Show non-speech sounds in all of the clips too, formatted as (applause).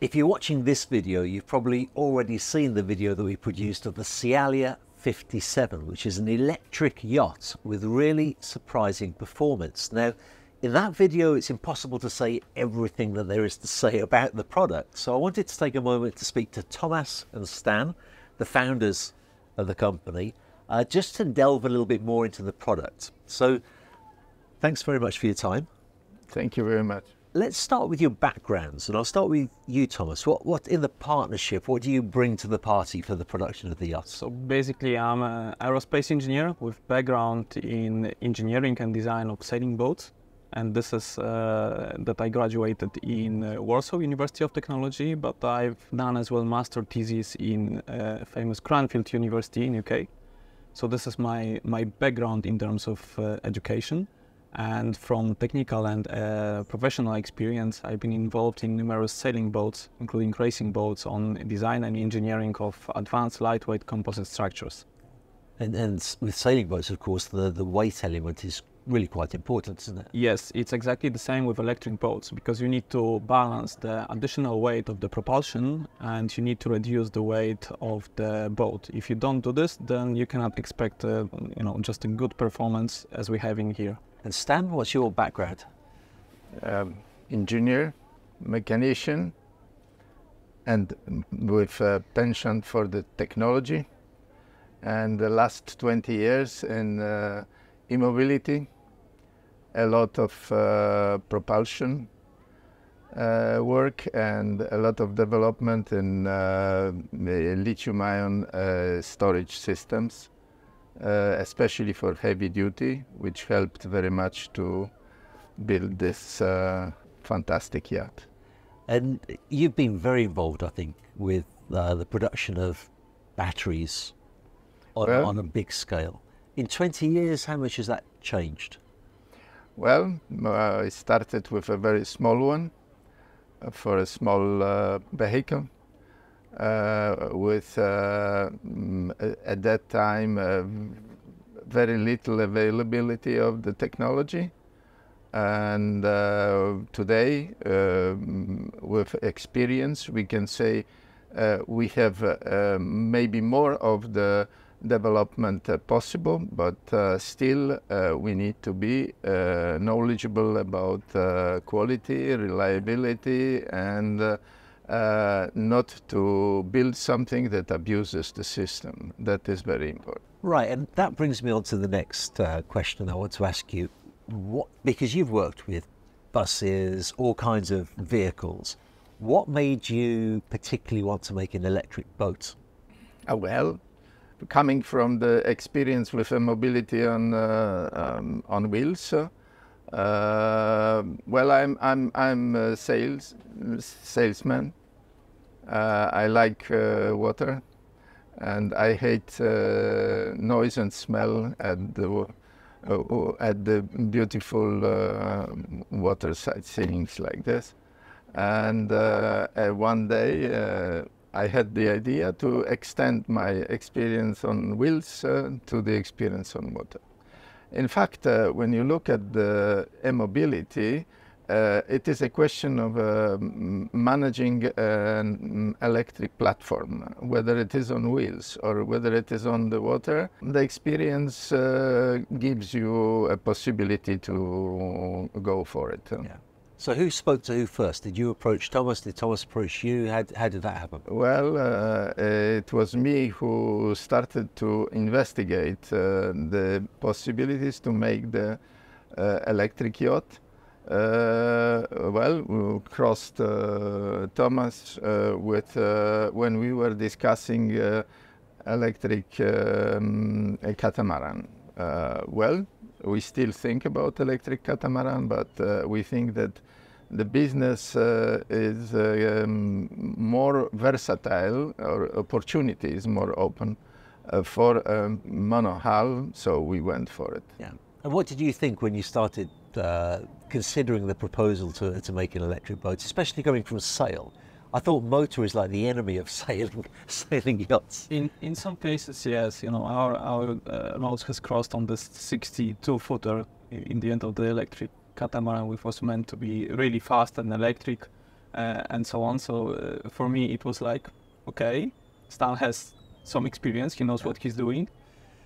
If you're watching this video, you've probably already seen the video that we produced of the Sialia 57, which is an electric yacht with really surprising performance. Now, in that video, it's impossible to say everything that there is to say about the product. So I wanted to take a moment to speak to Thomas and Stan, the founders of the company, uh, just to delve a little bit more into the product. So thanks very much for your time. Thank you very much. Let's start with your backgrounds, and I'll start with you, Thomas. What, what in the partnership, what do you bring to the party for the production of the yacht? So basically, I'm an aerospace engineer with background in engineering and design of sailing boats, and this is uh, that I graduated in uh, Warsaw University of Technology, but I've done as well master thesis in uh, famous Cranfield University in UK. So this is my my background in terms of uh, education. And from technical and uh, professional experience, I've been involved in numerous sailing boats, including racing boats, on design and engineering of advanced lightweight composite structures. And, and with sailing boats, of course, the, the weight element is really quite important, isn't it? Yes, it's exactly the same with electric boats because you need to balance the additional weight of the propulsion and you need to reduce the weight of the boat. If you don't do this, then you cannot expect, uh, you know, just a good performance as we have in here. And Stan, what's your background? Um, engineer, mechanician, and with a penchant for the technology. And the last 20 years in uh, e-mobility, a lot of uh, propulsion uh, work and a lot of development in uh, lithium-ion uh, storage systems. Uh, especially for heavy duty, which helped very much to build this uh, fantastic yacht. And you've been very involved, I think, with uh, the production of batteries on, well, on, a big scale. In 20 years, how much has that changed? Well, I started with a very small one uh, for a small vehicle uh, with uh, mm, at that time uh, very little availability of the technology. And uh, today uh, with experience we can say uh, we have maybe more of the development possible but still we need to be knowledgeable about quality reliability and uh, not to build something that abuses the system. That is very important. Right, and that brings me on to the next uh, question I want to ask you. What, because you've worked with buses, all kinds of vehicles, what made you particularly want to make an electric boat? Uh, well, coming from the experience with mobility on, uh, um, on wheels, uh, well, I'm, I'm, I'm a sales, salesman uh, I like uh, water and I hate uh, noise and smell at the uh, at the beautiful uh, water sightseeings like this. And uh, one day I had the idea to extend my experience on wheels to the experience on water. In fact, when you look at the e-mobility, uh, it is a question of uh, managing an electric platform, whether it is on wheels or whether it is on the water. The experience uh, gives you a possibility to go for it. Yeah. So who spoke to who first? Did you approach Thomas? Did Thomas approach you? How, how did that happen? Well, uh, it was me who started to investigate uh, the possibilities to make the uh, electric yacht. Uh, well, we crossed uh, Thomas uh, with when we were discussing electric um, catamaran. well, we still think about electric catamaran, but we think that the business uh, is uh, um, more versatile or opportunity is more open uh, for um, monohull, so we went for it. Yeah. And what did you think when you started considering the proposal to, to make an electric boat, especially coming from sail. I thought motor is like the enemy of (laughs) sailing sailing yachts. In in some cases, yes. You know, our our uh, nose has crossed on this 62 footer in the end of the electric catamaran, which was meant to be really fast and electric. uh, and so on. So uh, for me, it was like, okay, Stan has some experience. He knows what he's doing.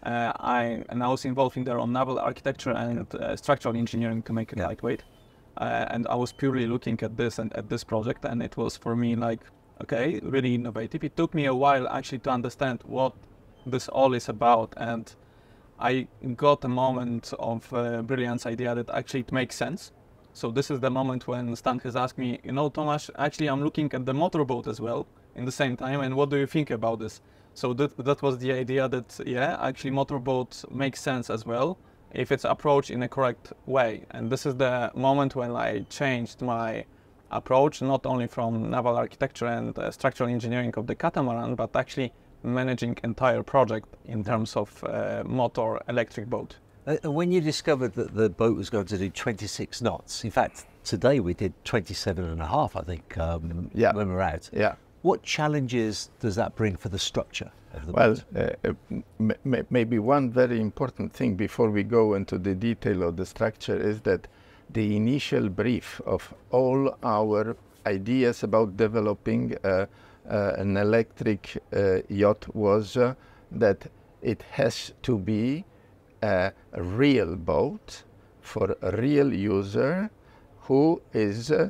Uh, I and I was involved in their own naval architecture and uh, structural engineering to make it Yeah. lightweight. Uh, and I was purely looking at this and at this project, and it was for me like, okay, really innovative. It took me a while actually to understand what this all is about, and I got a moment of uh, brilliance idea that actually it makes sense. So this is the moment when Stan has asked me, you know, Tomasz, actually I'm looking at the motorboat as well in the same time, and what do you think about this? So that that was the idea that yeah, actually motorboat makes sense as well if it's approached in a correct way. And this is the moment when I changed my approach, not only from naval architecture and uh, structural engineering of the catamaran, but actually managing entire project in terms of uh, motor electric boat. Uh, when you discovered that the boat was going to do 26 knots, in fact, today we did 27 and a half, I think, um, Yeah. when we we're out. Yeah. What challenges does that bring for the structure of the Well, uh, uh, m- m- maybe one very important thing before we go into the detail of the structure is that the initial brief of all our ideas about developing uh, uh, an electric uh, yacht was uh, that it has to be a real boat for a real user who is, uh,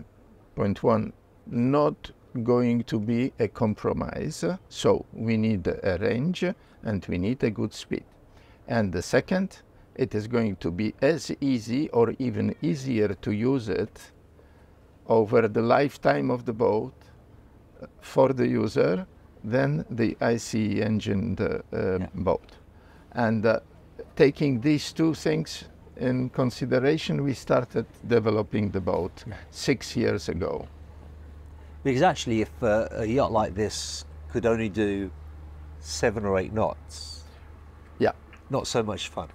point one, not going to be a compromise. So we need a range and we need a good speed. And the second, it is going to be as easy or even easier to use it over the lifetime of the boat uh, for the user than the ICE engined uh, uh, Yeah. boat. And uh, taking these two things in consideration, we started developing the boat Yeah. six years ago. Because actually, if uh, a yacht like this could only do seven or eight knots, Yeah. not so much fun.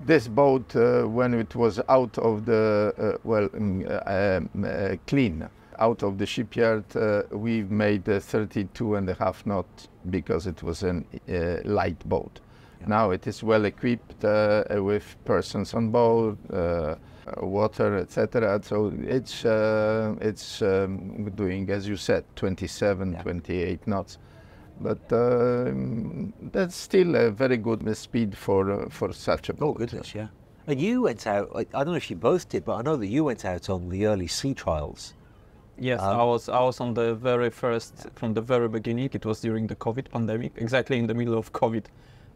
This boat, uh, when it was out of the, uh, well, um, uh, um, uh, clean, out of the shipyard, uh, we made uh, 32 and a half knots because it was a light boat. Yeah. Now it is well equipped uh, with persons on board, water, etc. So it's uh, it's um, doing, as you said, 27, Yeah. 28 knots. But um, that's still a very good speed for uh, for such a boat. Oh, boat. goodness, yeah. And you went out, I I don't know if you both did, but I know that you went out on the early sea trials. Yes, Um, I was I was on the very first from the very beginning. It was during the COVID pandemic, exactly in the middle of COVID,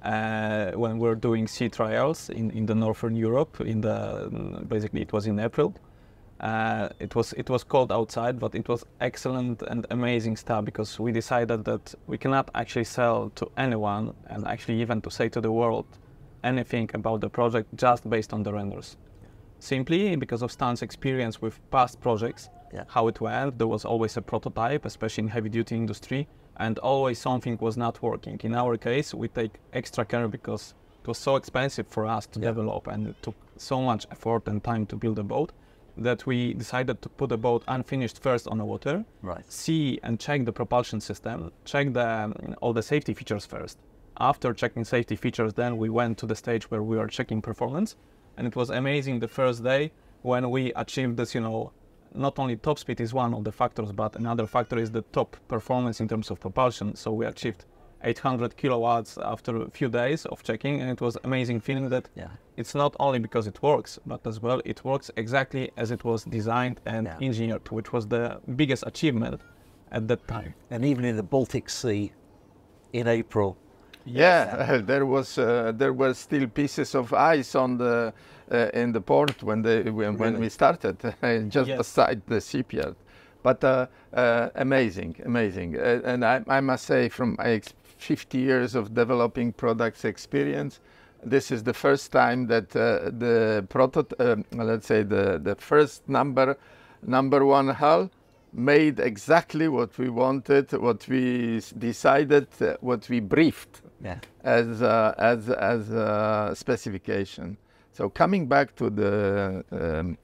uh, when we were doing sea trials in, in the northern Europe. In the basically it was in April. Uh, it was it was cold outside, but it was excellent and amazing stuff because we decided that we cannot actually sell to anyone and actually even to say to the world anything about the project just based on the renders. Simply because of Stan's experience with past projects, Yeah. how it went. There was always a prototype, especially in heavy duty industry, and always something was not working. In our case, we take extra care because it was so expensive for us to Yeah. develop and it took so much effort and time to build a boat that we decided to put the boat unfinished first on the water, Right. see and check the propulsion system, check the, all the safety features first. After checking safety features, then we went to the stage where we are checking performance, and it was amazing the first day when we achieved this. You know, not only top speed is one of the factors, but another factor is the top performance in terms of propulsion. So we achieved 800 kilowatts after a few days of checking, and it was amazing feeling that Yeah. it's not only because it works, but as well it works exactly as it was designed and Yeah. engineered, which was the biggest achievement at that time. And even in the Baltic Sea in April, Yeah, (laughs) there was uh, there were still pieces of ice on the uh, in the port when they when, when we started, (laughs) just Yes. beside the shipyard. But uh, uh, amazing, amazing, uh, and I, I must say, from my ex- 50 years of developing products experience, this is the first time that uh, the prototype, let's say the the first number number one hull made exactly what we wanted, what we s- decided, uh, what we briefed yeah, as uh, as as a specification. So coming back to the um,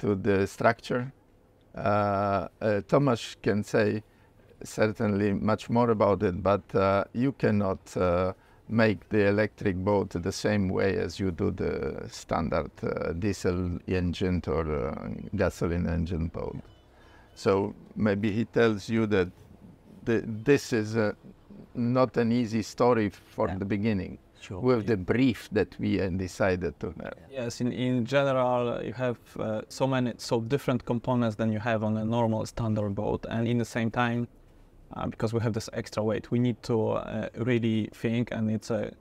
to the structure, uh, uh, Tomasz can say certainly much more about it, but uh, you cannot uh, make the electric boat the same way as you do the standard uh, diesel engine or uh, gasoline engine boat. So maybe he tells you that the, this is not an easy story from Yeah. the beginning Sure. with the brief that we uh, decided to have. Yes, in, in general, you have uh, so many, so different components than you have on a normal standard boat, and in the same time, uh, because we have this extra weight, we need to uh, really think, and it's a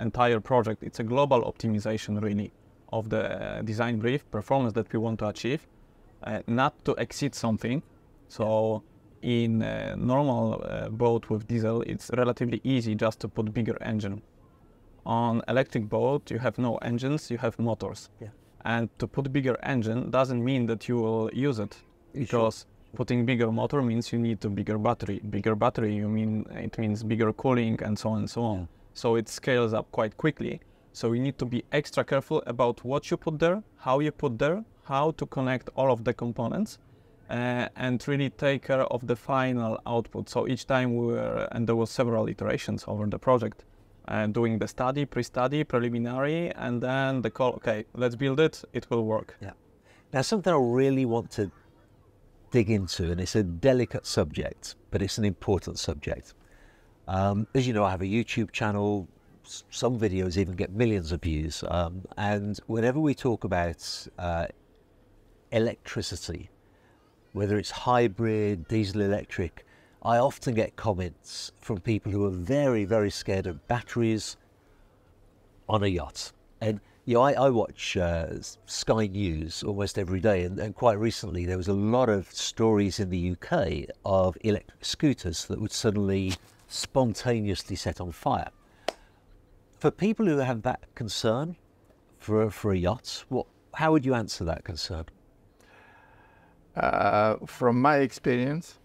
entire project. It's a global optimization, really, of the uh, design brief performance that we want to achieve, uh, not to exceed something. So, in a normal uh, boat with diesel, it's relatively easy just to put bigger engine on electric boat you have no engines you have motors. Yeah. and to put bigger engine doesn't mean that you will use it because putting bigger motor means you need a bigger battery. Bigger battery you mean it means bigger cooling and so on and so on. Yeah. so it scales up quite quickly. So you need to be extra careful about what you put there how you put there how to connect all of the components uh, and really take care of the final output. So each time we were and there was several iterations over the project uh, doing the study, pre-study, preliminary, and then the call. Okay, let's build it. It will work. Yeah. Now, something I really want to dig into, and it's a delicate subject, but it's an important subject. Um, as you know, I have a YouTube channel. Some videos even get millions of views. Um, and whenever we talk about uh, electricity, whether it's hybrid, diesel electric, I often get comments from people who are very, very scared of batteries on a yacht. And you know, I, I watch uh, Sky News almost every day, and, and quite recently there was a lot of stories in the UK of electric scooters that would suddenly spontaneously set on fire. For people who have that concern for for a yacht, what how would you answer that concern? Uh, from my experience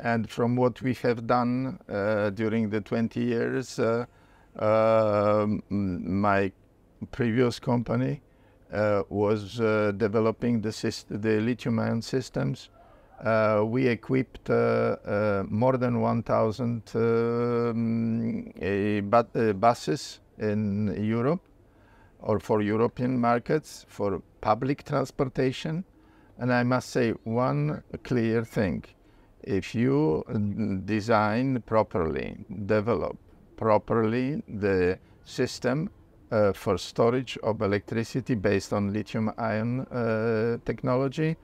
and from what we have done uh, during the 20 years, uh, um, my previous company uh, was developing the, the lithium ion systems. Uh, we equipped uh, uh, more than 1,000 um, buses in Europe or for European markets for public transportation. And I must say one clear thing if you design properly, develop properly the system uh, for storage of electricity based on lithium ion uh, technology,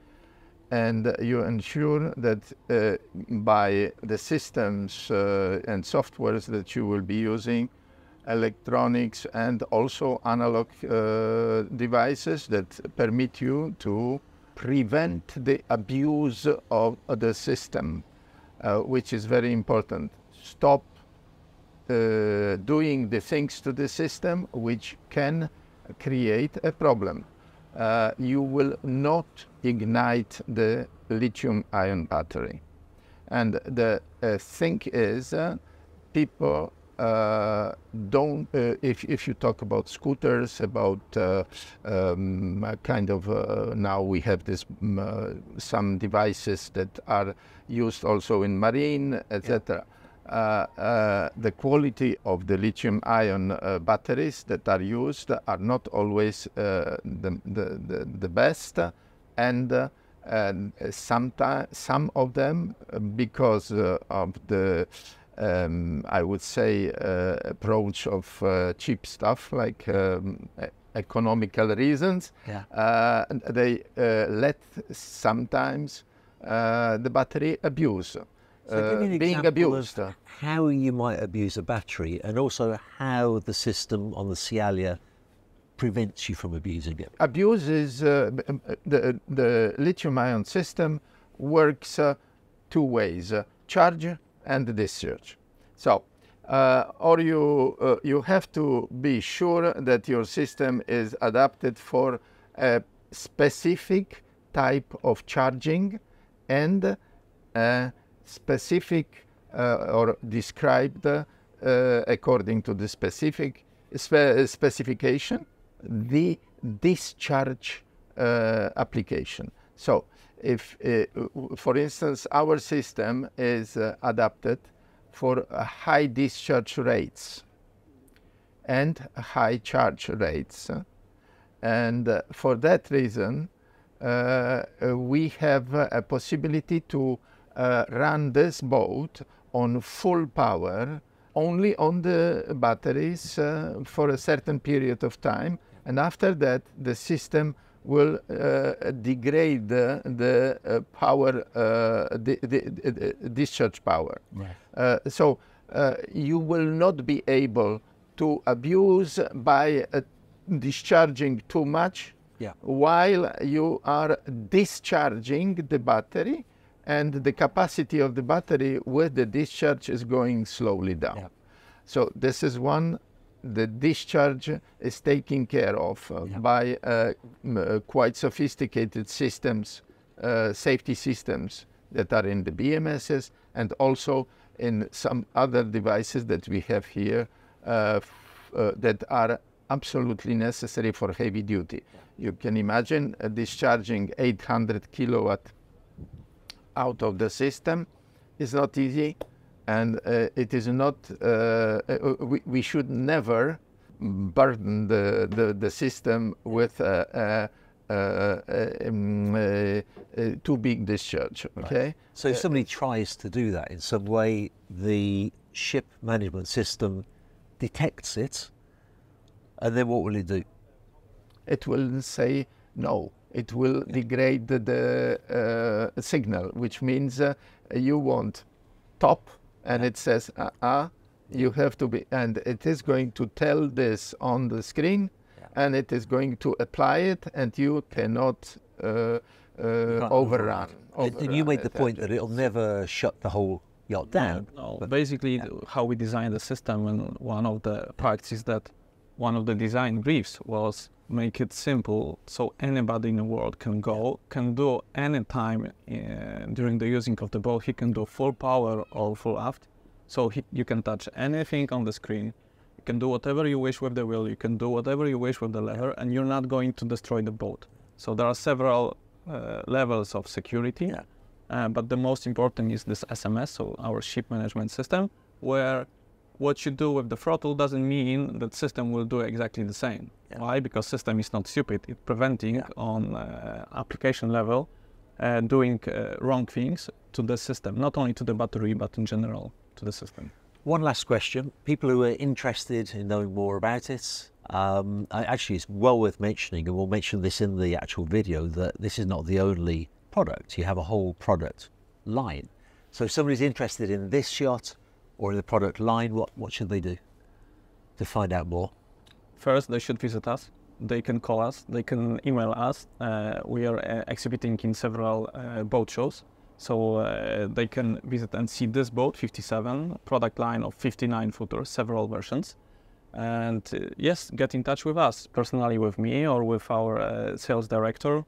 and you ensure that uh, by the systems uh, and softwares that you will be using, electronics and also analog uh, devices that permit you to prevent the abuse of the system, uh, which is very important. Stop uh, doing the things to the system which can create a problem. Uh, you will not ignite the lithium ion battery. And the uh, thing is, uh, people uh, don't, uh, if, if you talk about scooters, about uh, um, kind of, uh, now we have this, mm, uh, some devices that are used also in marine, etc. Uh, uh, the quality of the lithium ion uh, batteries that are used are not always uh, the, the, the, the best and uh, and sometimes some of them because uh, of the um, I would say uh, approach of uh, cheap stuff like um, economical reasons Yeah. uh, they uh, let sometimes uh, the battery abuse So give uh, being abused how you might abuse a battery and also how the system on the Sialia prevents you from abusing it. abuse is um, the, the lithium ion system works uh, two ways uh, charge and discharge so uh, or you uh, you have to be sure that your system is adapted for a specific type of charging and a specific uh, or described uh, according to the specific spe- specification the discharge uh, application. So, if, uh, for instance, our system is uh, adapted for uh, high discharge rates and high charge rates, and uh, for that reason, uh, uh, we have a possibility to run this boat on full power only on the batteries for a certain period of time and after that the system will uh, degrade the, the uh, power, uh, the, the, the, discharge power. Right. so you will not be able to abuse by discharging too much yeah. while you are discharging the battery and the capacity of the battery with the discharge is going slowly down. Yeah. So this is one, the discharge is taken care of uh, yeah. by uh, uh, quite sophisticated systems, uh, safety systems that are in the BMSs and also in some other devices that we have here uh, uh, that are absolutely necessary for heavy duty. You can imagine discharging 800 kilowatt out of the system is not easy and uh, it is not, uh, uh we, we, should never burden the, the, the system with a, a, a, um, too big discharge, okay? Right. So if somebody tries to do that in some way, the ship management system detects it, and then what will it do? It will say no it will degrade the uh, signal, which means uh, you want top, and it says, uh, uh, you have to be, and it is going to tell this on the screen, yeah. and it is going to apply it, and you cannot uh, uh, overrun. overrun. And you made the point that it'll never shut the whole yacht down. No, no. basically yeah. how we designed the system, and one of the parts is that one of the design briefs was make it simple so anybody in the world can go can do any time uh, during the using of the boat he can do full power or full aft. So he, you can touch anything on the screen. You can do whatever you wish with the wheel. You can do whatever you wish with the lever and you're not going to destroy the boat so there are several uh, levels of security. Yeah. uh, but the most important is this sms so our ship management system where what you do with the throttle doesn't mean that system will do exactly the same. Yeah. Why? Because system is not stupid. It's preventing yeah. on uh, application level uh, doing uh, wrong things to the system, not only to the battery, but in general to the system. One last question. People who are interested in knowing more about it, um, actually it's well worth mentioning, and we'll mention this in the actual video, that this is not the only product. You have a whole product line. So if somebody's interested in this yacht, or the product line, what, what should they do to find out more? First, they should visit us. They can call us, they can email us. Uh, we are uh, exhibiting in several uh, boat shows. So uh, they can visit and see this boat, 57, product line of 59 footers, several versions. And uh, yes, get in touch with us, personally with me or with our uh, sales director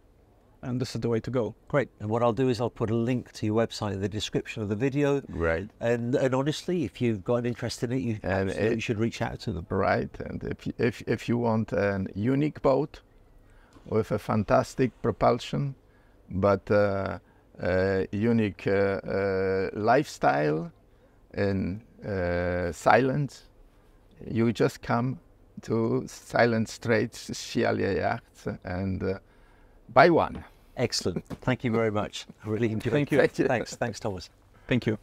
and this is the way to go. Great. And what I'll do is I'll put a link to your website in the description of the video. Right. And and honestly, if you've got an interest in it, you and it, should reach out to them. Right. And if if if you want a unique boat with a fantastic propulsion, but uh, unique uh, uh, lifestyle and uh, silence, you just come to Silent Straits Sialia Yachts and uh, buy one. Excellent. Thank you very much. I really enjoyed Thank you. Thanks. Thanks, Thomas. Thank you.